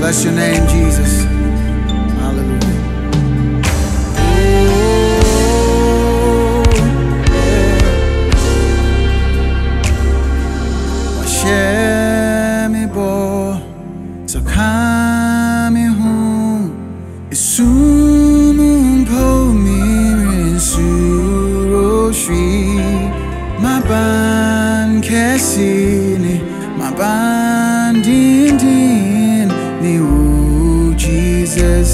Bless your name, Jesus.